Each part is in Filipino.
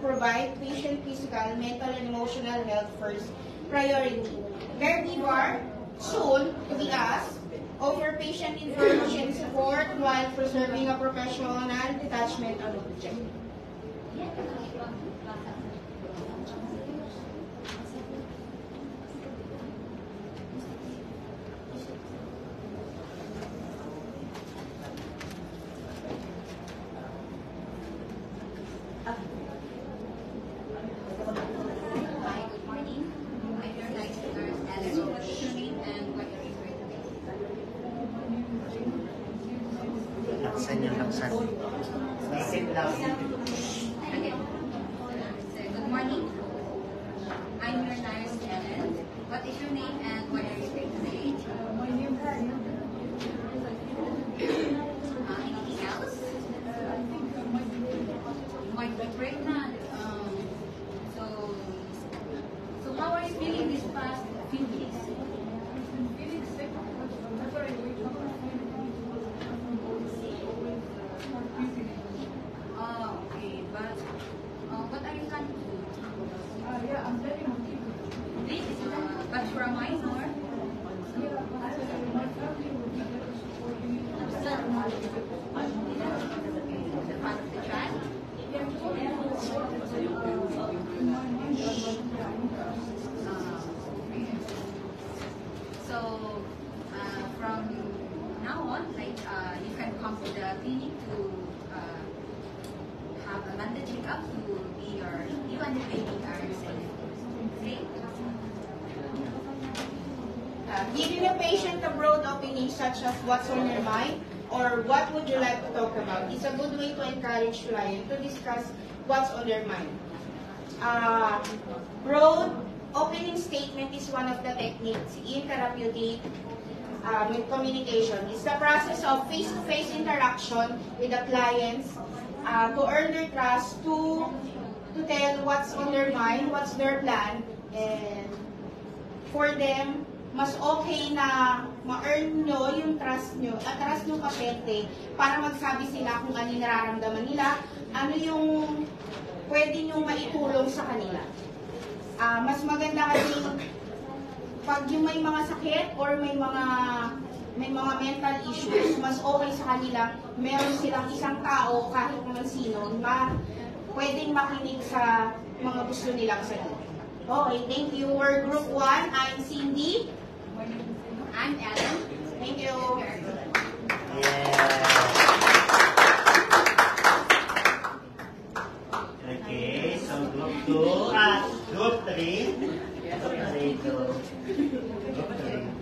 provide patient physical, mental, and emotional health first priority. Caregiver, soon be asked, offer patient information support while preserving a professional detachment on. Hi, good morning. I'm your night nurse, Alex. What is your name and what are you doing today? Laksan yung laksan. Sit down. Again. So, good morning. I'm your nurse, Ellen. What is your name and what are you doing today? Uh, anything else? You might be pregnant. Um, so, so how are you feeling this past few weeks? Oh, okay. But uh, what are you planning to do? This is uh, but for a minor. The part of the child. Uh, So uh, from now on, like uh, you can come to the clinic to uh, have checkup be your you and the baby are? Uh, giving a patient a broad opening such as what's on your mind or what would you like to talk about is a good way to encourage client to discuss what's on their mind. Uh, broad opening statement is one of the techniques in therapeutic um, communication. It's the process of face-to-face interaction with the clients uh, to earn their trust, to to tell what's on their mind, what's their plan, and for them, mas okay na ma-earn nyo yung trust nyo, at trust ng pasyente para magsabi sila kung ano yung nararamdaman nila, ano yung pwede nyo maitulong sa kanila. Ah, mas maganda kasi pag yung may mga sakit or may mga may mga mental issues, mas okay sa kanila, meron silang isang tao, kahit naman sino, na pwedeng makinig sa mga gusto nilang sagot. Okay, thank you. We're group 1. I'm Cindy. I'm Ellen. Thank you. Okay, so group 2, ah, group 3. Group 3 to group 3.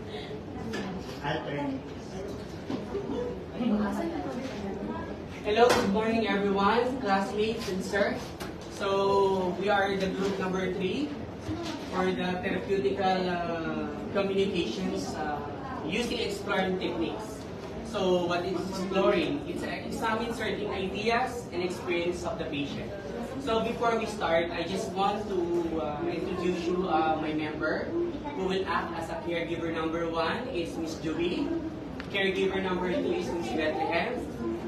Hello, good morning everyone, classmates and sir. So we are the group number three for the therapeutical uh, communications uh, using exploring techniques. So what is exploring? It's examine certain ideas and experience of the patient. So before we start, I just want to uh, introduce you uh, my member who will act as a caregiver number one is Miss Julie. Caregiver number two is Miss Bethlehem.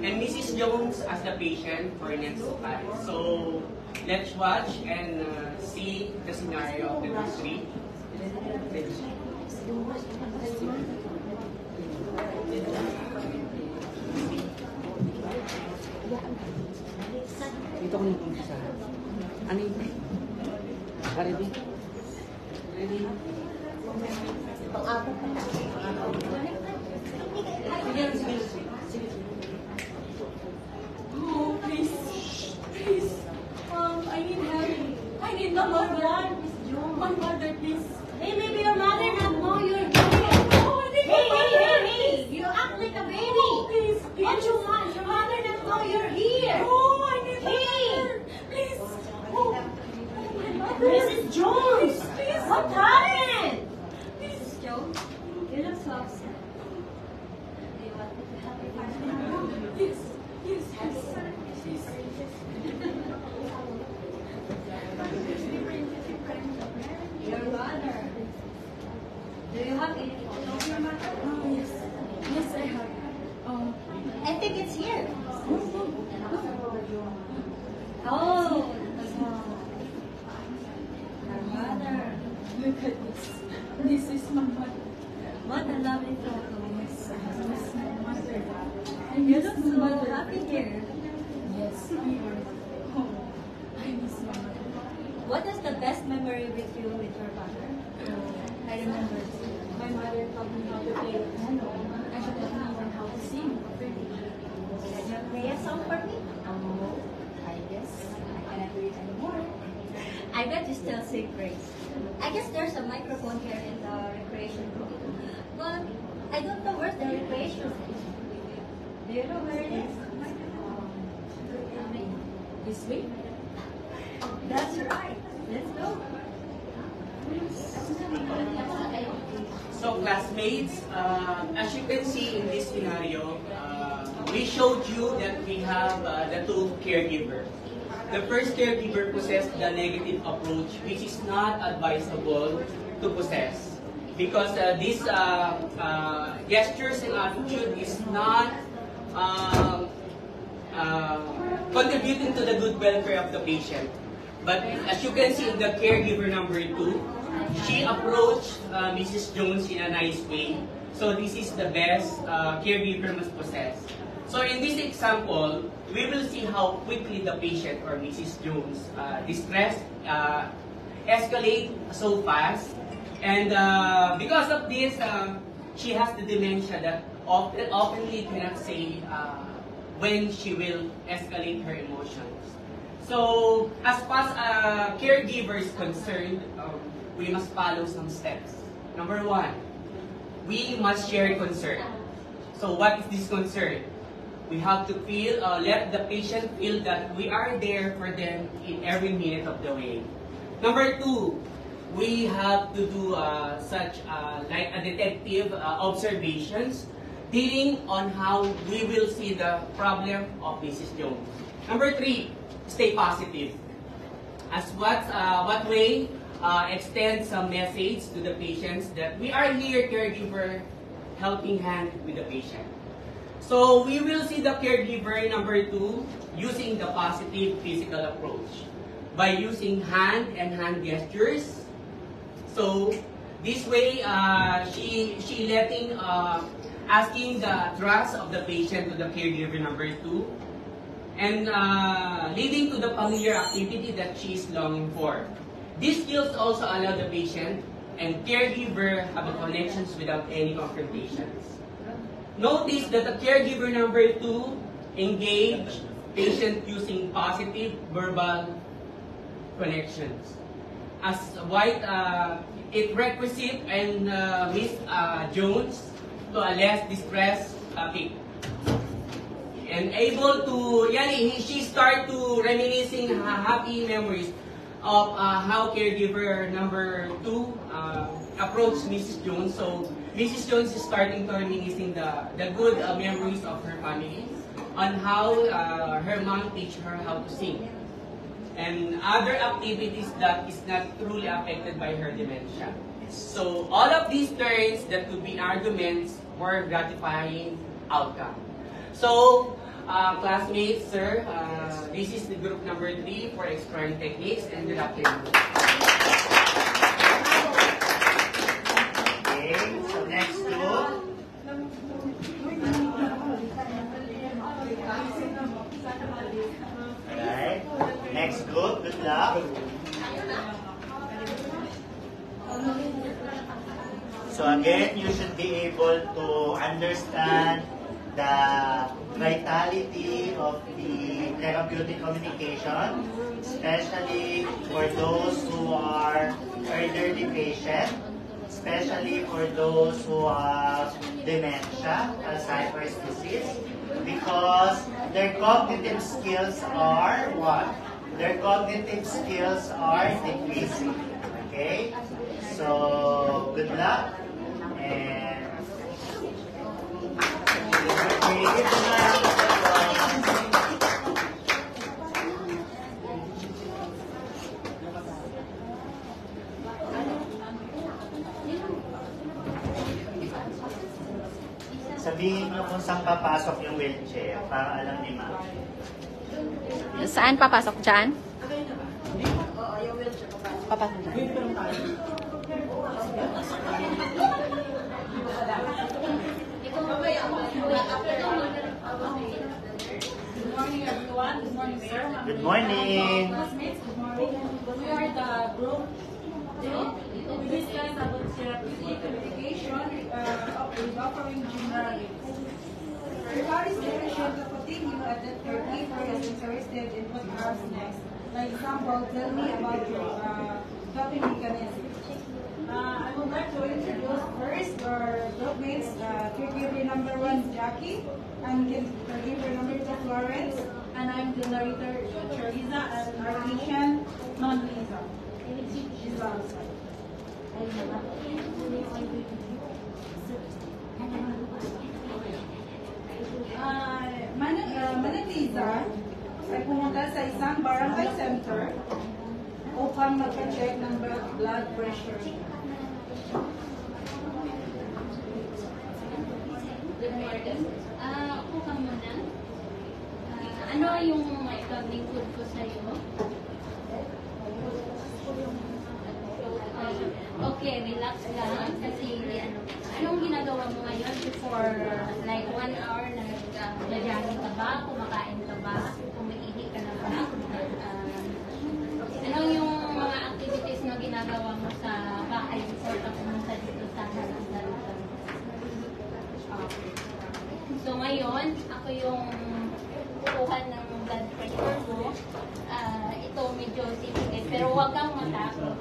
And Mrs. Jones as the patient for next time. So let's watch and uh, see the scenario of the three. Dito ko nag-umpisa. Ano yun? Ready? Ready? Sige, sige, sige. Oh, memory with you with your father? I remember my mother taught me how to play the piano and she taught me how to sing. Pretty. Can you play a song for me? Oh, I guess I cannot do it anymore. I bet you still sing praise. I guess there's a microphone here in the recreation room. But I don't know where's the recreation room. Do you know where it is? Um, this way? That's right. So classmates, uh, as you can see in this scenario, uh, we showed you that we have uh, the two caregivers. The first caregiver possessed the negative approach, which is not advisable to possess. Because uh, this uh, uh, gestures and attitude is not um, uh, contributing to the good welfare of the patient. But as you can see in the caregiver number two, she approached uh, Mrs. Jones in a nice way. So this is the best uh, caregiver must possess. So in this example, we will see how quickly the patient or Mrs. Jones uh, distress uh, escalate so fast. And uh, because of this, uh, she has the dementia that often, oftenly cannot say uh, when she will escalate her emotions. So, as far as a caregiver is concerned, um, we must follow some steps. Number one, we must share concern. So, what is this concern? We have to feel, uh, let the patient feel that we are there for them in every minute of the way. Number two, we have to do uh, such uh, like a detective uh, observations dealing on how we will see the problem of Mrs. Jones. Number three, stay positive. As what uh, what way uh, extend some message to the patients that we are here, caregiver, helping hand with the patient. So we will see the caregiver number two using the positive physical approach by using hand and hand gestures. So this way, uh, she she letting uh, asking the trust of the patient to the caregiver number two, and uh, leading to the familiar activity that she is longing for. These skills also allow the patient and caregiver have a connections without any confrontations. Notice that the caregiver number two engage patient using positive verbal connections. As White, uh, it requisite and uh, Miss uh, Jones to a less distressed topic. And able to, yan, he- she start to reminiscing ha- happy memories of uh, how caregiver number two uh, approached Mrs. Jones. So Mrs. Jones is starting to reminiscing the, the good uh, memories of her family on how uh, her mom teach her how to sing and other activities that is not truly affected by her dementia. So all of these turns that could be arguments for gratifying outcome. So uh, classmates, sir, uh, this is the group number three for exploring techniques and good afternoon. Okay, so next group. Alright. Next group, good luck. So again, you should be able to understand the vitality of the therapeutic communication, especially for those who are elderly patient, especially for those who have dementia, Alzheimer's disease, because their cognitive skills are what? Their cognitive skills are decreasing. Okay? So, good luck. Papasok yung wheelchair para alam ni ma'am. Saan papasok? Diyan? Papasok dyan. Ikaw mamaya ako. Ikaw mamaya Good morning, everyone. Good morning, morning. We are the group. We discuss about therapeutic communication uh, with offering generally. Regarding the patient to continue at that caregiver is interested in what comes next. Like example, tell me about your uh, coping mechanism. Uh, I would like to introduce first our groupmates, uh, caregiver number one, Jackie, and caregiver number two, Florence, and I'm the narrator, Teresa, and our patient, non-Lisa. Lisa. Uh, Manang, uh, Manang Liza ay pumunta sa isang barangay center upang magpa-check ng blood pressure. Good morning. Ah, upo ka muna. Ah, ano yung may lingkod ko sa'yo? Okay, relax lang kasi ano, anong ginagawa mo ngayon before like one hour na nag-jogging ka ba, kumakain ka ba, umiihi ka na ba? Ah, ano yung mga activities na ginagawa mo sa bahay before ka pumunta dito sa Halandan? So ngayon, ako yung kukuha ng blood pressure mo. Ah, ito medyo sisigit, pero huwag kang matakot.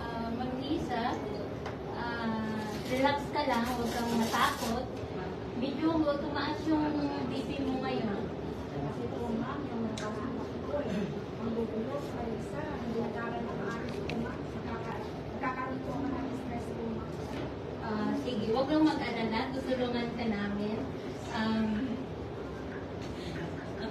Ah, Mag-isa, ah, relax ka lang, huwag kang matakot. Medyo tumaas yung BP mo ngayon. Ah, sige, huwag kang mag-alala, tutulungan ka namin. Um,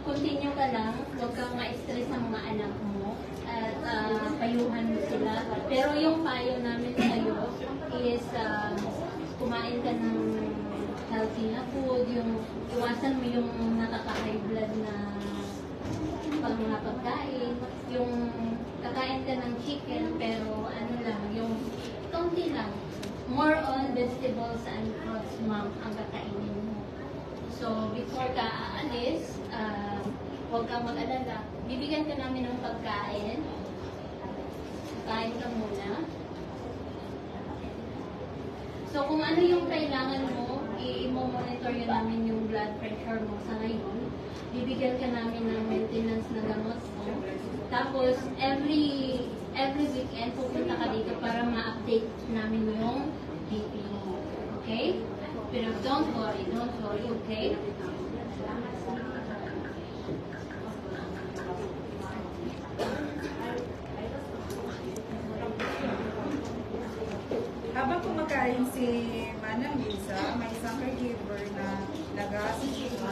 continue ka lang, huwag kang ma-stress sa mga anak mo at ah, payuhan mo sila. Pero yung payo namin sa'yo is ah, kumain ka ng healthy na food, yung iwasan mo yung nakaka-high blood na pagkain, yung kakain ka ng chicken pero ano lang, yung kaunti lang. More on vegetables and fruits, ma'am, ang kakainin mo. So, before ka aalis, uh, huwag kang mag-alala. Bibigyan ka namin ng pagkain. Kain ka muna. So, kung ano yung kailangan mo, i-monitor yun namin yung blood pressure mo sa ngayon. Bibigyan ka namin ng maintenance na gamot mo. Tapos, every every weekend, pupunta ka dito para ma-update namin yung BP mo. Okay? Pero don't worry, don't worry, okay? Habang kumakain si Manang Lisa, may isang caregiver na nag-assist siya.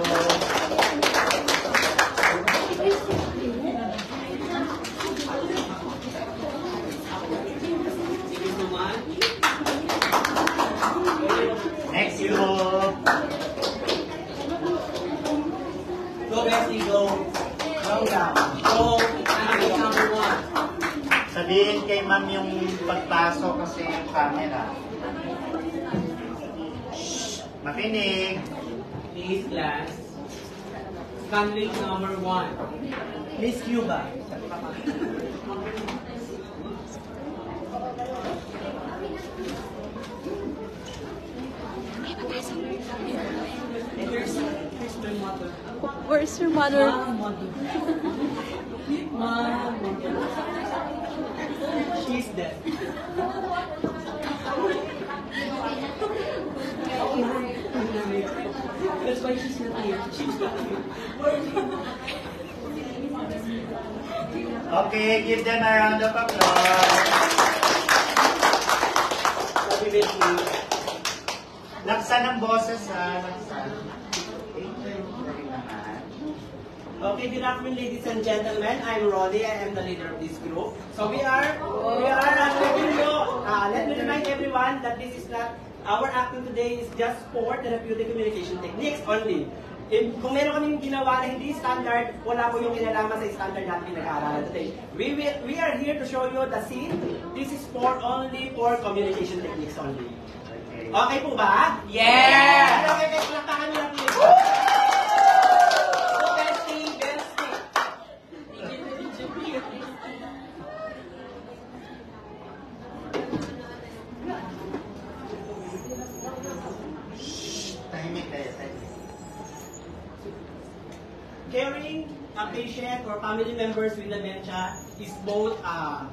Go, Bessie, go. Go down. Go, candidate number one. Sabihin kay ma'am yung pagpasok kasi yung camera. Shh! Makinig. Please, class. Candidate number one. Miss Cuba. Here's, here's my mother. Where's your mother? Mother. She's dead. Okay, give them a round of applause. Laksan ng boses ha. Laksan. Thank you very much. Okay, good afternoon, ladies and gentlemen. I'm Roddy. I am the leader of this group. So we are, we are acting you. Uh, let me remind everyone that this is not, our acting today is just for therapeutic communication techniques only. If, kung meron kaming ginawa na hindi standard, wala po yung kinalaman sa standard natin pinag-aaralan today. We, will, we are here to show you the scene. This is for only for communication techniques only. Okay. Okay po ba? Yeah! Okay, okay, palakpakan niyo lang please. Caring a patient or family members with dementia is both uh,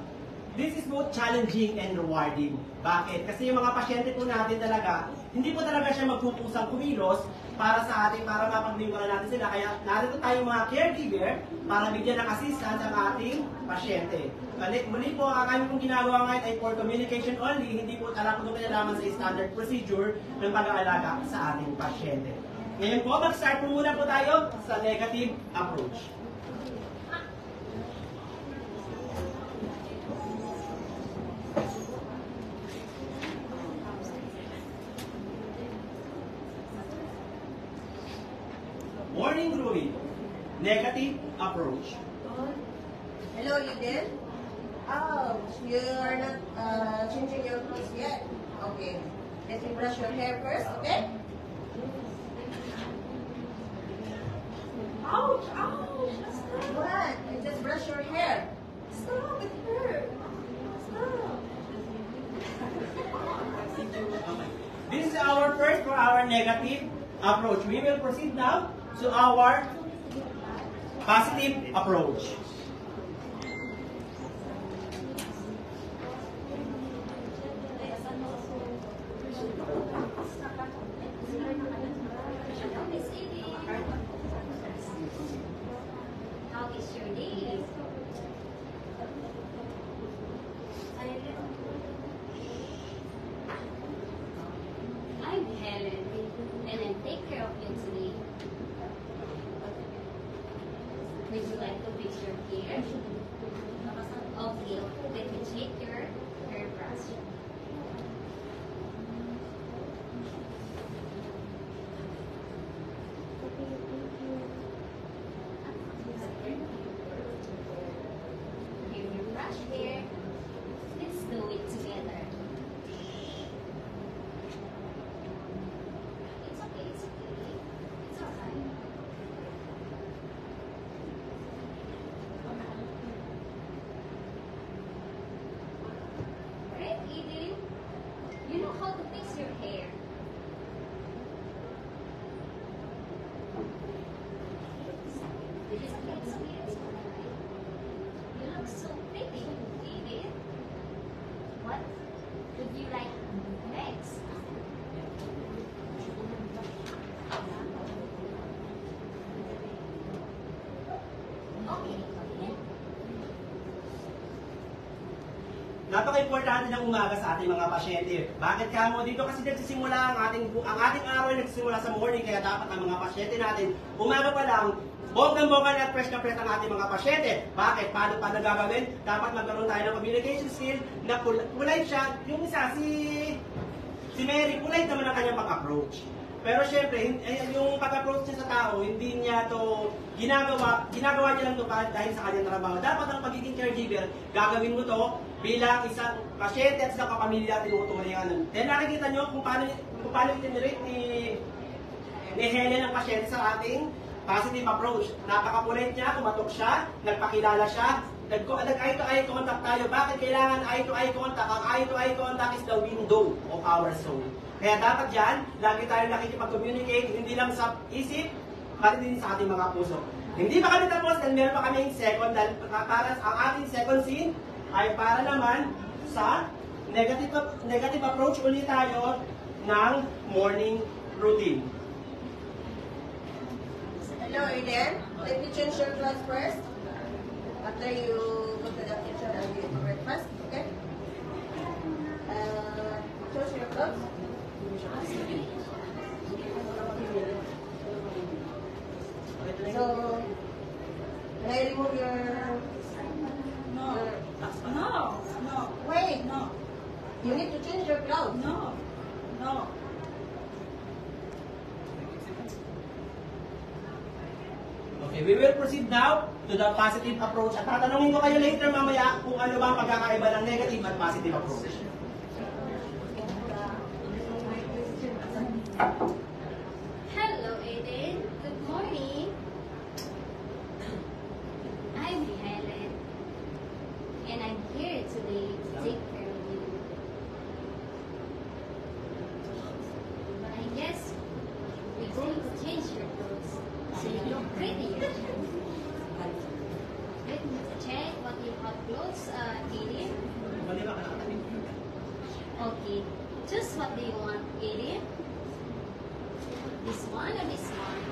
this is both challenging and rewarding. Bakit? Kasi yung mga pasyente po natin talaga, hindi po talaga siya magpupusang kumilos para sa ating, para mapaglingkuran natin sila. Kaya narito tayong mga caregiver para bigyan ng assistance ang ating pasyente. Muli, muli po, ang aming pong ginagawa ngayon ay for communication only, hindi po talaga po kinalaman sa standard procedure ng pag-aalaga sa ating pasyente. Ngayon po, mag-start po muna po tayo sa negative approach. Negative approach. Hello, Eden. Oh, you are not uh, changing your clothes yet. Okay. Let me brush your hair first, okay? Ouch! Ouch! Stop! What? I just brush your hair. Stop! It hurt. Stop. This is our first for our negative approach. We will proceed now to our positive approach. Miss Edie. How is your day? I'm Helen, and I take care of you today. Would you like to fix your hair? Okay, let me check your hairbrush. Napaka-importante ng umaga sa ating mga pasyente. Bakit ka mo? Dito kasi nagsisimula ang ating, ang ating araw ay nagsisimula sa morning, kaya dapat ang mga pasyente natin, umaga pa lang, bonggang-bongga at fresh na fresh ang ating mga pasyente. Bakit? Paano pa nagagawin? Dapat magkaroon tayo ng communication skill na pul- polite siya. Yung isa, si si Mary, polite naman ang kanyang pag-approach. Pero syempre, eh, yung pag-approach niya sa tao, hindi niya to ginagawa, ginagawa niya lang to dahil sa kanyang trabaho. Dapat ang pagiging caregiver, gagawin mo to bilang isang pasyente at isang kapamilya tinutuloyan. Then nakikita niyo kung paano, kung paano itinirate ni, ni Helen ang pasyente sa ating positive approach. Napaka-polite niya, kumatok siya, nagpakilala siya, nag- nag-eye to eye contact tayo. Bakit kailangan eye to eye contact? Ang eye to eye contact is the window of our soul. Kaya dapat dyan, lagi tayo nakikipag-communicate, hindi lang sa isip, pati din sa ating mga puso. Hindi pa kami tapos dahil meron pa kaming second, dahil para ang ating second scene ay para naman sa negative negative approach ulit tayo ng morning routine. Hello, Aiden. Let me change your clothes first. After you go to the kitchen and get breakfast, okay? Uh, change your clothes. So, can I remove your... No. your No. No. wait, No. You need to change your clothes. No. No. Okay, we will proceed now to the positive approach. At tatanungin ko kayo later mamaya kung ano ba ang pagkakaiba ng negative at positive approach. Hello, Aiden. Good morning. I'm Helen, and I'm here today to take care of you. I guess we're going to change your clothes so you look prettier. Let me check what you have clothes, uh, Aiden. Okay, choose what do you want, Aiden. One or this one?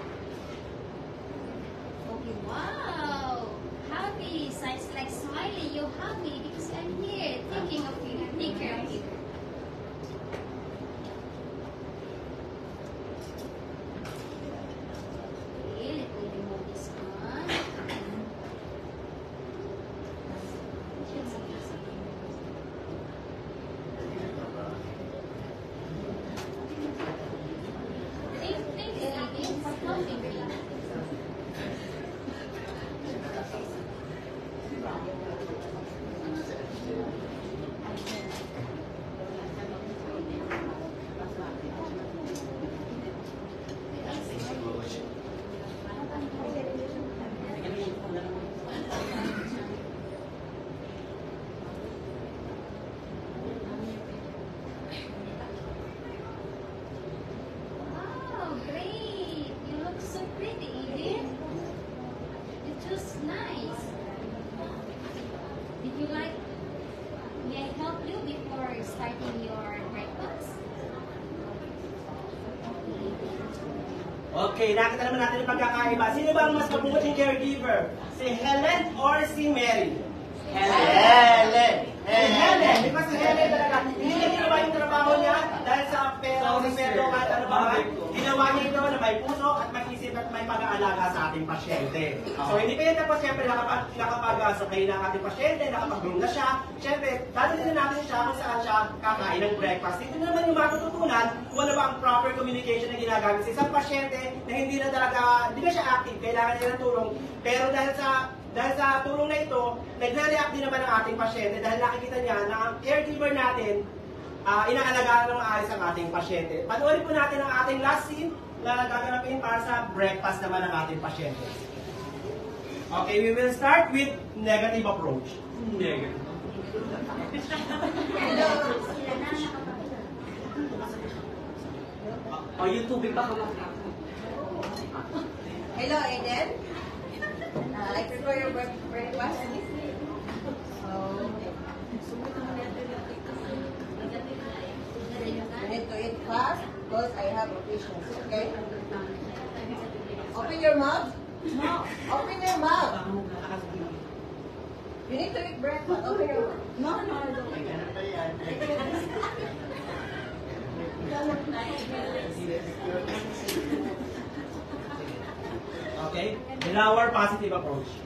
Okay, wow! Happy, sounds like smiling. You're happy because I'm here thinking of you, take care of you. Okay, let me remove this one. Thank, thank you, Aiden, for helping me. Wow, great! You look so pretty, Eden. You choose nice. Did you like? May I help you before starting your breakfast? Okay, nakita naman natin yung pagkakaiba. Sino ba ang mas mabuting caregiver? Si Helen or si Mary? Helen! Eh, Helen! Because si Helen talaga, hindi niya ginawa yung trabaho niya dahil sa pera o respeto kahit ano ba man. Ginawa niya ito na may puso at may pag-aalaga sa ating pasyente. So hindi pa yan tapos siyempre nakapag, nakapag uh, sakay ng ating pasyente, nakapag-room na siya. Siyempre, dadalhin na natin siya kung saan siya kakain ng breakfast. Ito naman yung matututunan kung ano ba ang proper communication na ginagamit sa isang pasyente na hindi na talaga, hindi na siya active, kailangan niya ng tulong. Pero dahil sa dahil sa tulong na ito, nagre-react din naman ang ating pasyente dahil nakikita niya na ang caregiver natin ah inaalagaan ng maayos ang ating pasyente. Panoorin po natin ang ating last scene na gaganapin para sa breakfast naman ng ating pasyente. Okay, we will start with negative approach. Negative. O, yung tubig ba? Hello, Aiden. Uh, I prepare your break- breakfast. So, you need to eat fast because I have a patient, okay? Open your mouth. No. Open your mouth. You need to eat breakfast. Open your mouth. No, no, I don't. May ganun pa yan. Okay? In our positive approach.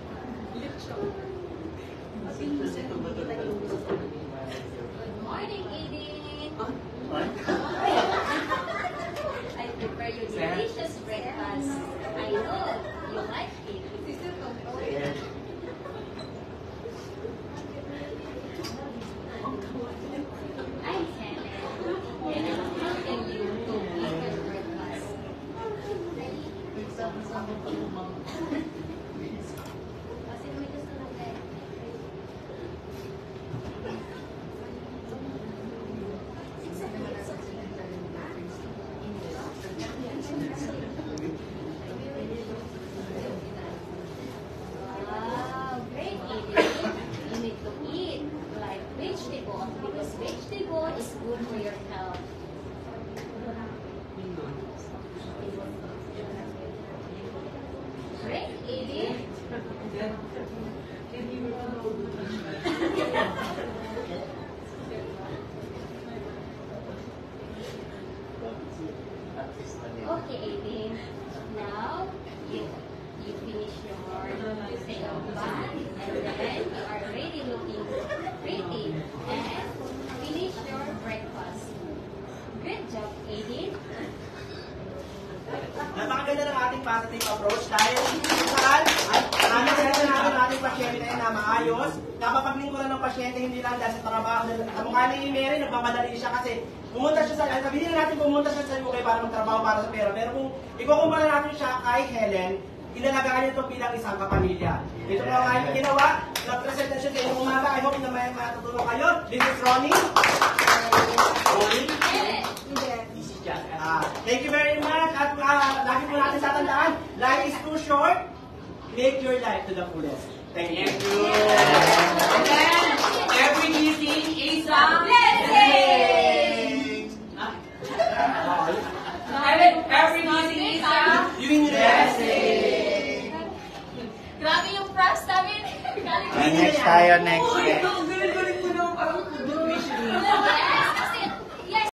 Na maayos. Napapaglingkuran ng pasyente hindi lang dahil sa trabaho. Kamukha ni Mary, nagmamadali siya kasi pumunta siya sa, sabihin na natin pumunta siya sa UK para magtrabaho para sa pera. Pero kung ikukumpara natin siya kay Helen, inalagaan niya ito bilang isang kapamilya. Ito po ang aming ginawa. Nag-present na siya sa inyong umaga. I hope na may matutulong kayo. This is Ronnie. Ronnie. Ah, thank you very much. At uh, lagi po natin tatandaan, life is too short. Make your life to the fullest. Thank you. Thank you. And then every music is a blessing. every, every is a blessing. Grabe yung props namin. Next tayo, next. Galing ko na.